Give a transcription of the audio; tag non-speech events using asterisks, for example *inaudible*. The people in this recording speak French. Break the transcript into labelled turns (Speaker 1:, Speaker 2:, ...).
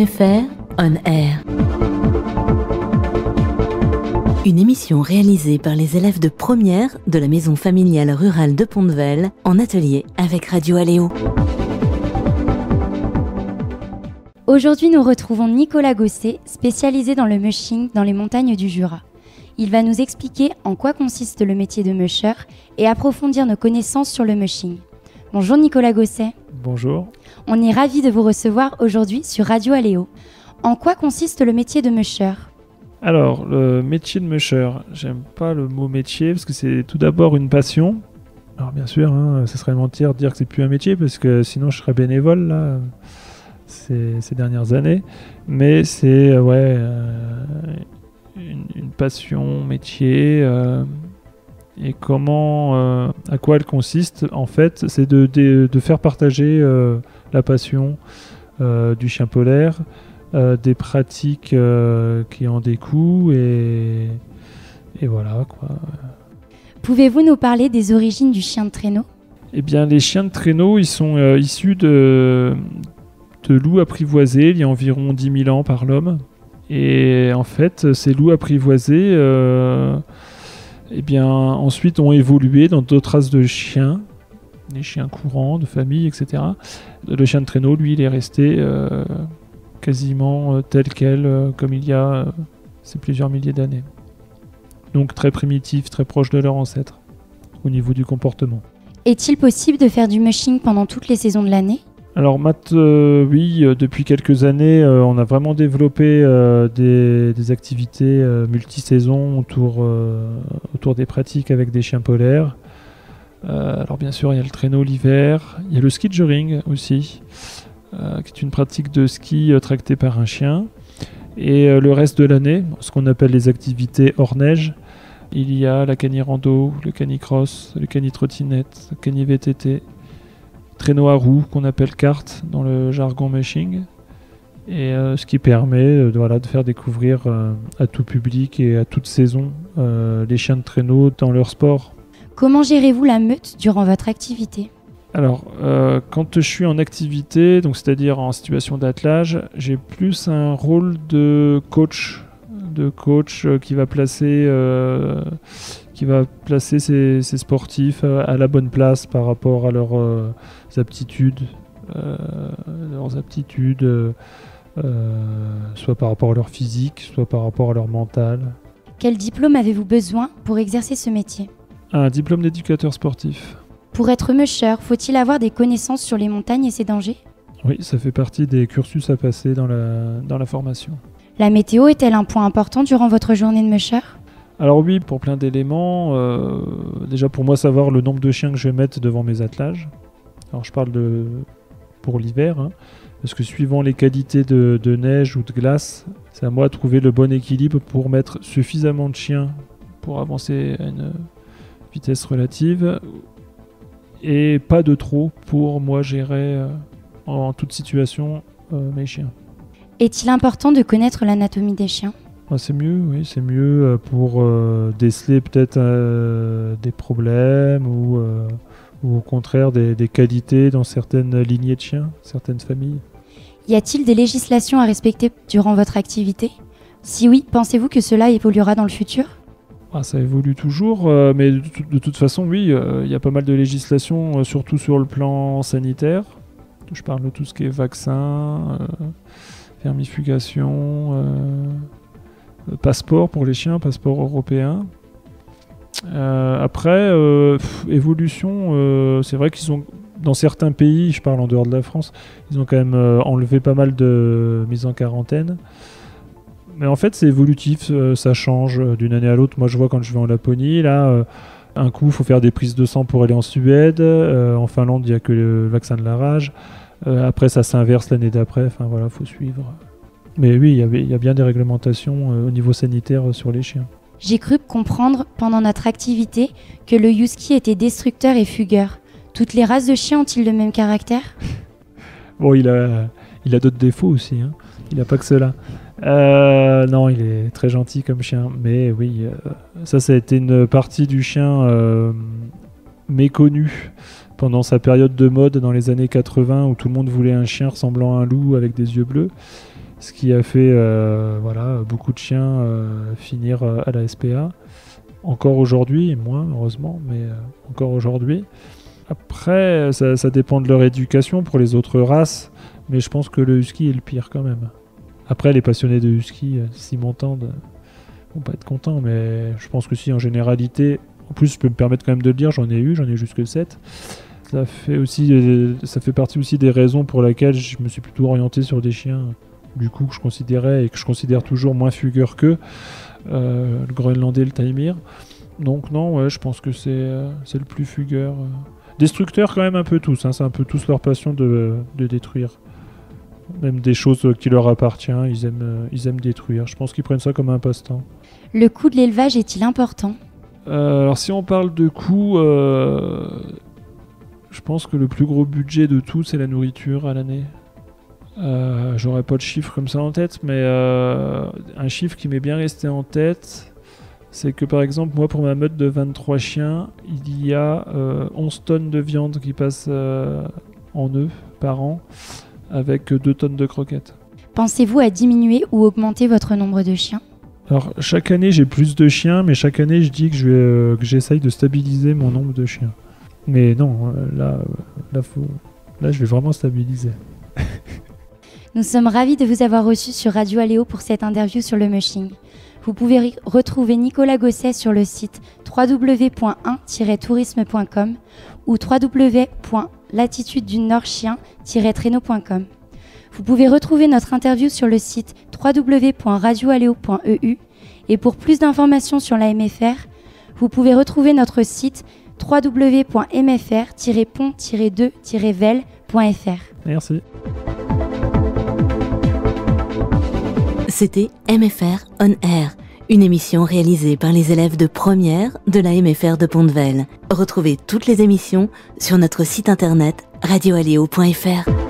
Speaker 1: On Air. Une émission réalisée par les élèves de première de la maison familiale rurale de Pontevel en atelier avec Radio Aléo.
Speaker 2: Aujourd'hui, nous retrouvons Nicolas Gosset, spécialisé dans le mushing dans les montagnes du Jura. Il va nous expliquer en quoi consiste le métier de musher et approfondir nos connaissances sur le mushing. Bonjour Nicolas Gosset.
Speaker 3: Bonjour.
Speaker 2: On est ravi de vous recevoir aujourd'hui sur Radio Aléo. En quoi consiste le métier de musher?
Speaker 3: Alors, le métier de musher, j'aime pas le mot métier parce que c'est tout d'abord une passion. Alors bien sûr, hein, ce serait mentir de dire que c'est plus un métier parce que sinon je serais bénévole là ces, ces dernières années. Mais c'est euh, ouais euh, une, une passion, métier. euh, et comment, euh, à quoi elle consiste En fait, c'est de, de- de faire partager euh, la passion euh, du chien polaire, des pratiques qui en découlent et, et voilà quoi.
Speaker 2: Pouvez-vous nous parler des origines du chien de traîneau?
Speaker 3: Eh bien, les chiens de traîneau, ils sont issus de, de loups apprivoisés il y a environ 10 000 ans par l'homme. Et en fait, ces loups apprivoisés, eh bien, ensuite ont évolué dans d'autres races de chiens, des chiens courants, de famille, etc. Le chien de traîneau, lui, il est resté euh, quasiment euh, tel quel, euh, comme il y a ces plusieurs milliers d'années. Donc très primitif, très proche de leur ancêtre au niveau du comportement.
Speaker 2: Est-il possible de faire du mushing pendant toutes les saisons de l'année?
Speaker 3: Alors Matt, euh, oui, euh, depuis quelques années, euh, on a vraiment développé des, activités multisaisons autour, autour des pratiques avec des chiens polaires. Alors bien sûr, il y a le traîneau l'hiver, il y a le ski de jogging aussi, qui est une pratique de ski tractée par un chien. Et le reste de l'année, ce qu'on appelle les activités hors neige, il y a la cani-rando, le cani-cross, le cani-trottinette, le cani-VTT, traîneau à roues qu'on appelle carte dans le jargon mushing. Et euh, ce qui permet euh, de, voilà, de faire découvrir euh, à tout public et à toute saison les chiens de traîneau dans leur sport.
Speaker 2: Comment gérez-vous la meute durant votre activité?
Speaker 3: Alors, quand je suis en activité, donc c'est-à-dire en situation d'attelage, j'ai plus un rôle de coach, de coach qui va placer, qui va placer ses, ses sportifs à, à la bonne place par rapport à leurs euh, aptitudes, euh, leurs aptitudes, euh, euh, soit par rapport à leur physique, soit par rapport à leur mental.
Speaker 2: Quel diplôme avez-vous besoin pour exercer ce métier?
Speaker 3: Un diplôme d'éducateur sportif.
Speaker 2: Pour être musher, faut-il avoir des connaissances sur les montagnes et ses dangers?
Speaker 3: Oui, ça fait partie des cursus à passer dans la, dans la formation.
Speaker 2: La météo est-elle un point important durant votre journée de musher?
Speaker 3: Alors oui, pour plein d'éléments. euh, déjà pour moi savoir le nombre de chiens que je vais mettre devant mes attelages. Alors je parle de pour l'hiver, hein, parce que suivant les qualités de, neige ou de glace, c'est à moi de trouver le bon équilibre pour mettre suffisamment de chiens pour avancer à une vitesse relative et pas de trop pour moi gérer euh, en toute situation euh, mes chiens.
Speaker 2: Est-il important de connaître l'anatomie des chiens?
Speaker 3: Ah, c'est mieux, oui, c'est mieux euh, pour euh, déceler peut-être euh, des problèmes ou, euh, ou au contraire des, des qualités dans certaines lignées de chiens, certaines familles.
Speaker 2: Y a-t-il des législations à respecter durant votre activité? Si oui, pensez-vous que cela évoluera dans le futur?
Speaker 3: Ah, ça évolue toujours, mais de, tout- de toute façon, oui, il y a pas mal de législation, euh, surtout sur le plan sanitaire. Je parle de tout ce qui est vaccin, fermification, euh, passeport pour les chiens, passeport européen. Euh, après, euh, évolution, euh, c'est vrai qu'ils ont, dans certains pays, je parle en dehors de la France, ils ont quand même enlevé pas mal de mises en quarantaine. Mais en fait, c'est évolutif, ça change d'une année à l'autre. Moi, je vois quand je vais en Laponie, là, un coup, il faut faire des prises de sang pour aller en Suède. En Finlande, il n'y a que le vaccin de la rage. Après, ça s'inverse l'année d'après. Enfin, voilà, faut suivre. Mais oui, il y avait- il y, a bien des réglementations euh, au niveau sanitaire euh, sur les chiens.
Speaker 2: J'ai cru comprendre pendant notre activité que le husky était destructeur et fugueur. Toutes les races de chiens ont-ils le même caractère? *laughs*
Speaker 3: Bon, il a, il a d'autres défauts aussi. Hein. Il n'a pas que cela. Euh, non, il est très gentil comme chien. Mais oui, euh, ça, ça a été une partie du chien euh, méconnue pendant sa période de mode dans les années 80 où tout le monde voulait un chien ressemblant à un loup avec des yeux bleus. Ce qui a fait voilà, beaucoup de chiens finir à la SPA. Encore aujourd'hui, moins heureusement, mais encore aujourd'hui. Après, ça, dépend de leur éducation pour les autres races, mais je pense que le husky est le pire quand même. Après, les passionnés de husky, s'ils m'entendent, vont pas être contents, mais je pense que si en généralité, en plus je peux me permettre quand même de le dire, j'en ai eu, j'en ai jusque 7. Ça fait aussi, ça fait partie aussi des raisons pour lesquelles je me suis plutôt orienté sur des chiens, du coup que je considérais et que je considère toujours moins fugueurs que euh, le Groenlandais et le Taimir. Donc non, ouais, je pense que c'est euh, le plus fugueur. Euh. Destructeurs quand même un peu tous, hein, c'est un peu tous leur passion de, de détruire même des choses qui leur appartiennent, ils aiment, ils aiment détruire. Je pense qu'ils prennent ça comme un passe-temps.
Speaker 2: Le coût de l'élevage est-il important?
Speaker 3: Euh, Alors si on parle de coût, euh, je pense que le plus gros budget de tout, c'est la nourriture à l'année. Euh, J'aurais pas de chiffre comme ça en tête, mais euh, un chiffre qui m'est bien resté en tête, c'est que par exemple, moi pour ma meute de 23 chiens, il y a 11 tonnes de viande qui passent en œufs par an, avec 2 tonnes de croquettes.
Speaker 2: Pensez-vous à diminuer ou augmenter votre nombre de chiens?
Speaker 3: Alors, chaque année, j'ai plus de chiens, mais chaque année, je dis que je vais, euh, que j'essaye de stabiliser mon nombre de chiens. Mais non, euh, là, euh, là, faut, là, je vais vraiment stabiliser.
Speaker 2: Nous sommes ravis de vous avoir reçu sur Radio Aléo pour cette interview sur le mushing. Vous pouvez retrouver Nicolas Gosset sur le site www.1-tourisme.com ou www.latitude-du-nord-chien-traîneau.com. Vous pouvez retrouver notre interview sur le site www.radioaleo.eu et pour plus d'informations sur la MFR, vous pouvez retrouver notre site www.mfr-pont-2-vel.fr.
Speaker 3: Merci.
Speaker 1: C'était MFR On Air, une émission réalisée par les élèves de première de la MFR de Pont-de-Vel. Retrouvez toutes les émissions sur notre site internet radioaleo.fr.